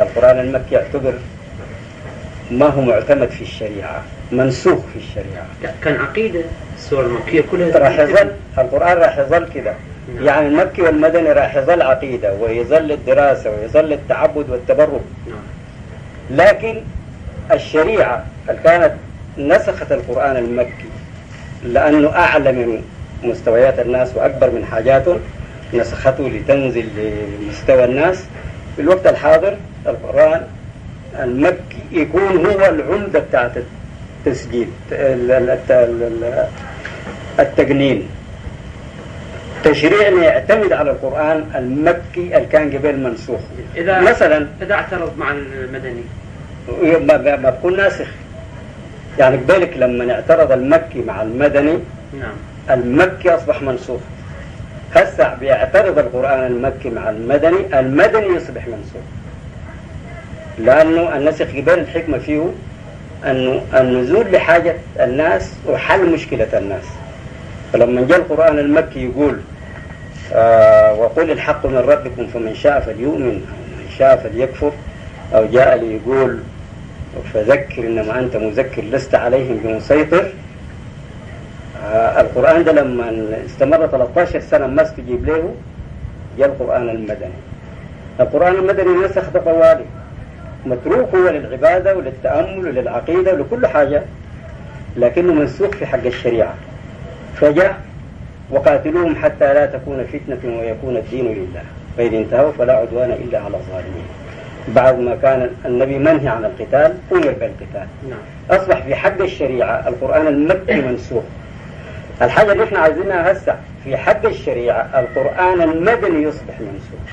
القرآن المكي يعتبر ما هو معتمد في الشريعة منسوخ في الشريعة. لا كان عقيدة السور المكية كلها راح يظل القرآن راح يظل كذا نعم. يعني المكي والمدني راح يظل عقيدة ويظل الدراسة ويظل التعبد والتبرك. نعم. لكن الشريعة اللي كانت نسخت القرآن المكي لأنه أعلى من مستويات الناس وأكبر من حاجاتهم؟ نسخته لتنزل لمستوى الناس. في الوقت الحاضر القرآن المكي يكون هو العمدة بتاعت التسجيل ال- ال- الت- ال- التقنين تشريعنا يعتمد على القرآن المكي اللي كان قبل منسوخ. إذا مثلا إذا اعترض مع المدني. ما ما- ما بكون ناسخ. يعني قبلك لما اعترض المكي مع المدني نعم. المكي أصبح منسوخ. هسه بيعترض القرآن المكي مع المدني المدني يصبح منسوخ لأنه النسخ قبل الحكمة فيه أنه النزول لحاجة الناس وحل مشكلة الناس. فلما جاء القرآن المكي يقول آه وقل الحق من ربكم فمن شاء فليؤمن أو من شاء فليكفر. أو جاء ليقول فذكر إنما أنت مذكر لست عليهم بمسيطر. القرآن ده لما استمر 13 سنة ما استجيب له جاء القرآن المدني. القرآن المدني نسخ طوالي متروك هو للعبادة وللتأمل وللعقيدة ولكل حاجة لكنه منسوخ في حق الشريعة. فجاء وقاتلوهم حتى لا تكون فتنة ويكون الدين لله. فإذا انتهوا فلا عدوان إلا على الظالمين. بعد ما كان النبي منهي عن القتال أمر بالقتال. نعم. أصبح في حق الشريعة القرآن المكي منسوخ. الحاجة اللي إحنا عايزينها هسه في حد الشريعة. القرآن المدني يصبح منسوخ